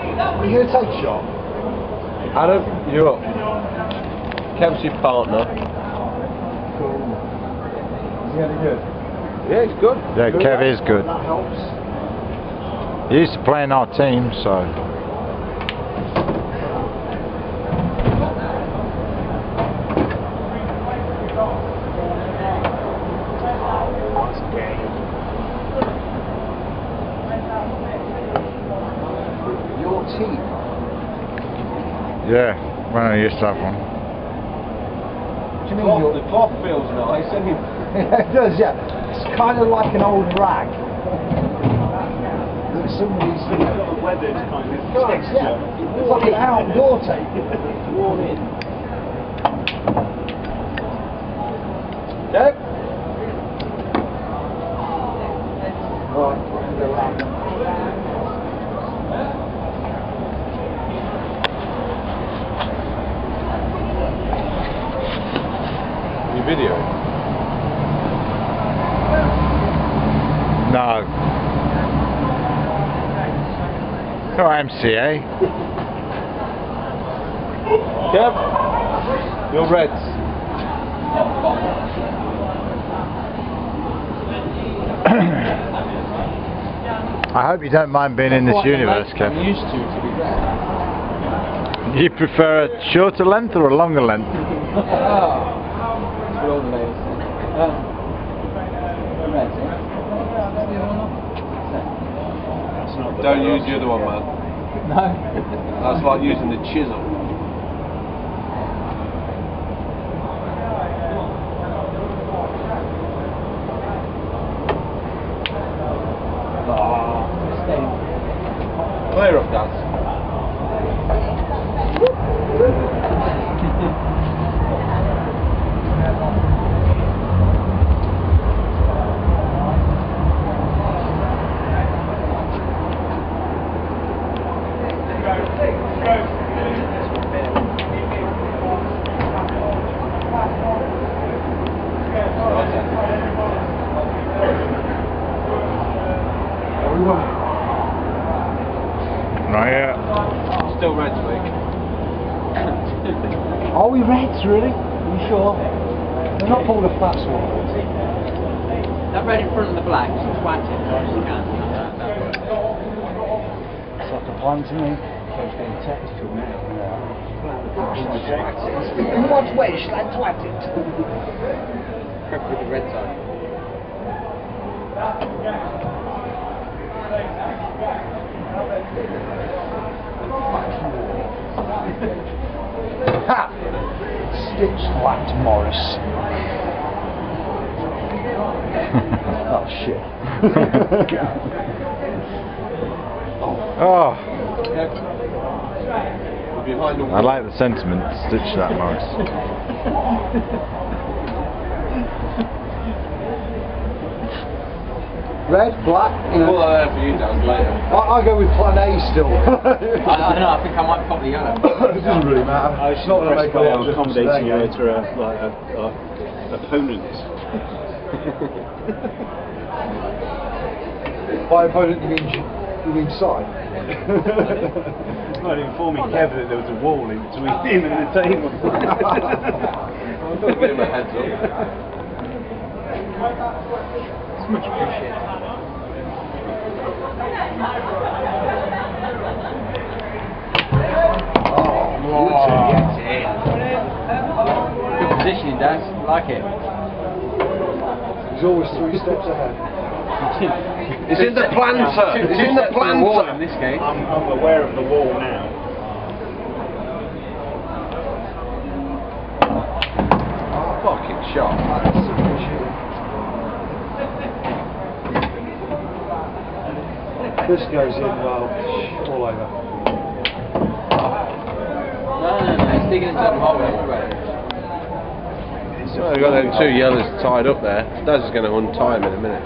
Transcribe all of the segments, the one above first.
Are you going to take a shot? Adam, you're up. Kev's your partner. Cool. Is he any good? Yeah, he's good. Yeah, Kev is good. That helps. He used to play in our team, so. Your team. Yeah, well, I used to have one. Do you mean Cloth, the cloth feels nice, and you it does, yeah. It's kind of like an old rag. That somebody's... But it's got a weathered kind of Guys, texture. yeah. It's like an outdoor tape. Worn in. Yep. No. Oh, MCA. Kev, your Reds. I hope you don't mind being in this universe, I'm used to, to be fair. You prefer a shorter length or a longer length? All the ladies. Um, Reds, eh? That's not the Don't use the other one, man. No. That's like using the chisel. Mistake. Clear up, Daz. Not yet. Still Reds, mate. Are we Reds, really? Are you sure? They're not called a fast one. That red in front of the black, just whack it as you can. It's like a plan to me. It's getting textual now. In what way shall I twat it? With the red side. Ha! Stitch flat, Morris. oh shit. Oh, You're behind the I like the sentiment. Stitch that, Morris. Red, black, you know. that uh, there for you, Daz, later. I, I go with plan A still. I, I don't know, I think I might pop the yellow. it doesn't really matter. I was It's not going to make a lot of difference accommodating you them. to a, like a, a opponent. By opponent, you mean, you mean side? Not informing Kev that there was a wall in between him and the table. I've got to give him a heads up. It's much appreciated. Oh, Gets. Good positioning, Daz. Like it. He's always three steps ahead. It's in the planter. Two- It's in the steps to the wall in planter. this case. I'm, I'm aware of the wall now. Fucking shot. That's appreciated. This goes in well, all over. No, no, no. It's digging into the hole. Don't worry about it. So I've got them two yellows tied up there. Daz is going to untie him in a minute.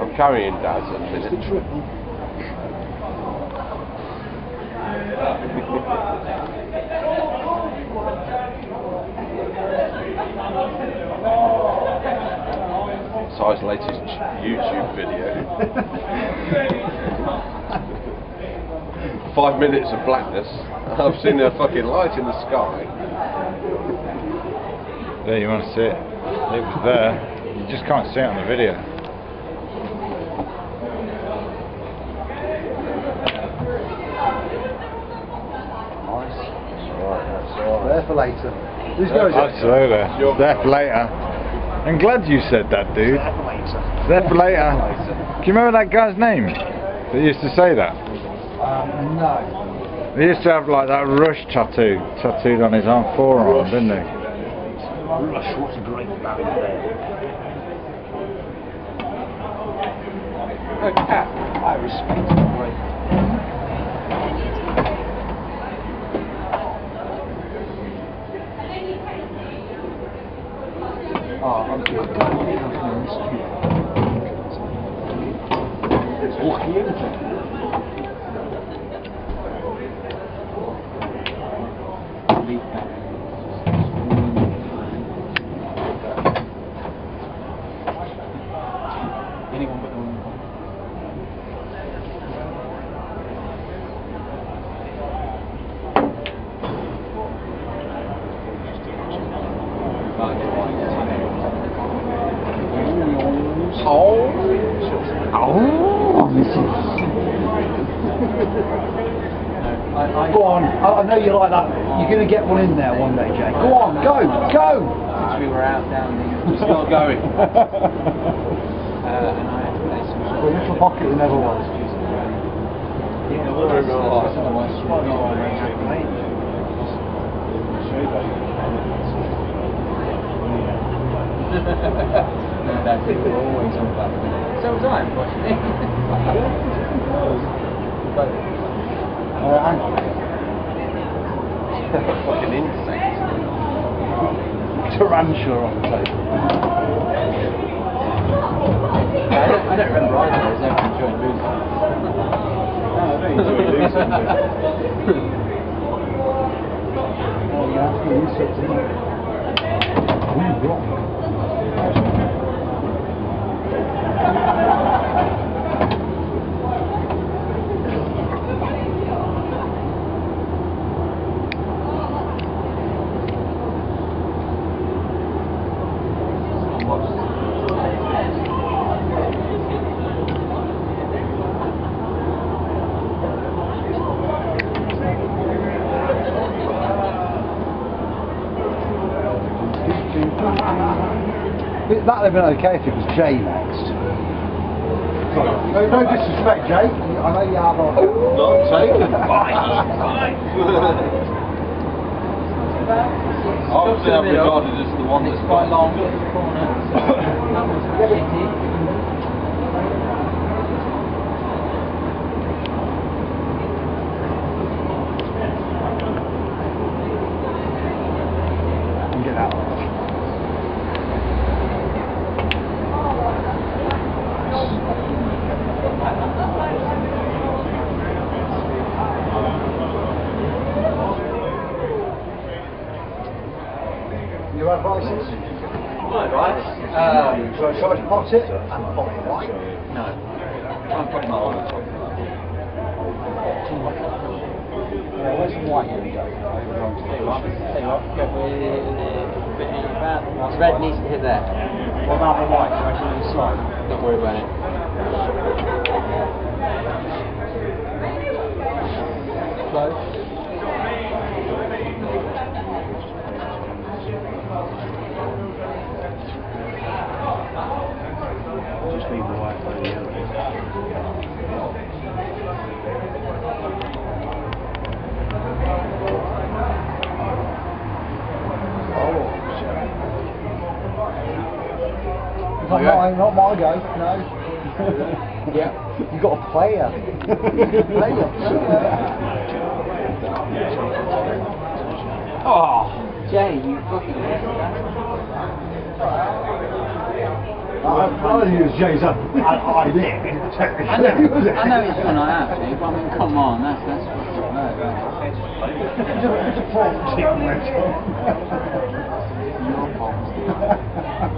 I'm carrying Daz at the It's the minute. triple. guy's latest YouTube video. Five minutes of blackness. I've seen a fucking light in the sky. There, you want to see it? It was there. You just can't see it on the video. Nice. There for later. Who's goes it? Absolutely. There for later. I'm glad you said that, dude. There for later. It's there for later. Do you remember that guy's name that used to say that? Um, no. He used to have like that rush tattoo tattooed on his arm forearm, didn't he? Rush, what's a great band there? I respect the great. Oh, I'm good. It's lucky, isn't it? Anyone but the one. Oh, this is. Go on, I, I know you like that. You're going to get one in there one day, Jay. Go on, go, go! Since we were out down the, we're still going. Uh, and I had to play some The little pocket it never was. Yeah, well, that's, that's otherwise you would not very happy. No, that people are always on about it. So was I, unfortunately. but Uh, and Fucking insect. tarantula on the table. I don't, I don't remember either. I was never enjoying losing. Oh, you have to use it, didn't you? Ooh, rock. That'd have been okay if it was Jay next. No, no disrespect, Jay. I know you have on. Not taken. Obviously, I'm regarded as the one that's quite long in the corner. That was shitty. And get out. Your advices? My advice? Um, So I try to pot it and pot it right. no. Try and put them on. Yeah, where's the white going to go? Tell you what, tell go with a red needs to hit there. What about the white? Right on the side. Don't worry about it. Close. Just leave the white for the other. Oh, not mine, not my guy, no. Yeah. you got a player. player. Oh, Jay, you fucking I it was Jay's idea. I know, I know it's one I have, Jay, but I mean, come on, that's, that's fucking right. It's a, fault tick, Your fault.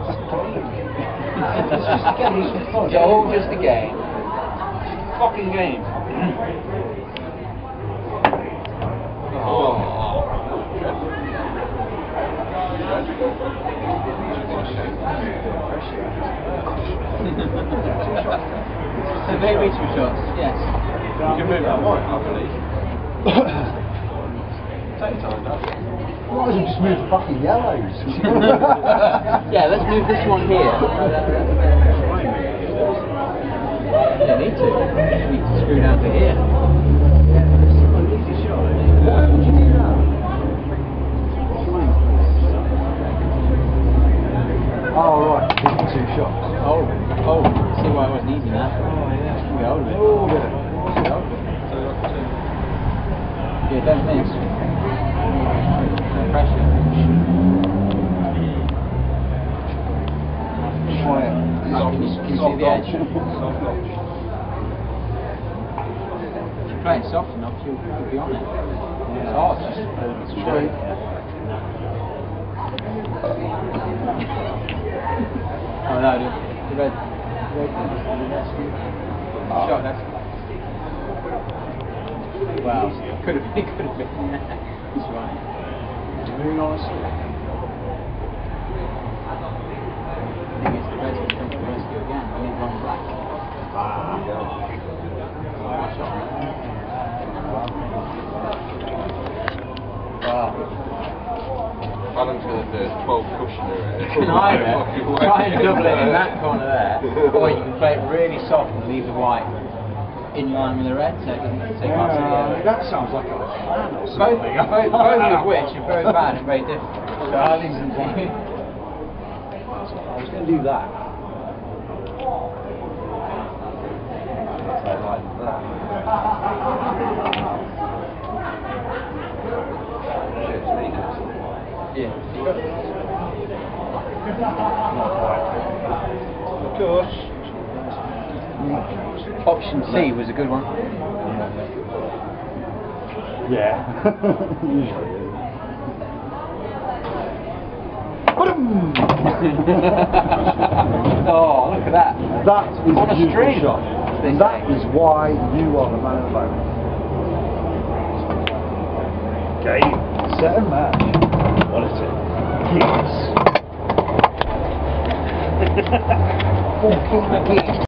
It's just a game. It's all just a game. Fucking game. Oh. so maybe two shots. Yes. You can move that white, I believe. Take time, don't you? Why don't you just move the fucking yellows? yeah, let's move this one here. You don't need to. You need to screw down to here. Why would you do that? Oh right, two shots. Oh, oh, see why it wasn't easy now. Get hold of it. Oh, yeah. Get hold it. Yeah, don't miss. Pressure. Quiet. Can you, can you see the edge? If you play it soft enough, you'll, you'll be on it. It's hard, just straight. Oh no, the, the red, red thing, the rescue. Shot, that's. Wow, could have been, could have been. He's right. Nice. Thing is, the red's going to come to the rescue again. We need one black. Alan's going to do a 12 cushion Can either try and double it in that corner there, or you can play it really soft and leave the white in line with the red, so it doesn't take much of the other. that sounds like a plan or Both, something. both, both of which are very bad and very different. So I think I was going to do that. Like that. Yeah. Of course. Option C was a good one. Yeah. Usually. oh, look at that. That is On a a beautiful string. shot. They And that why you are the man of the moment. Game, set and match. What is it? Yes.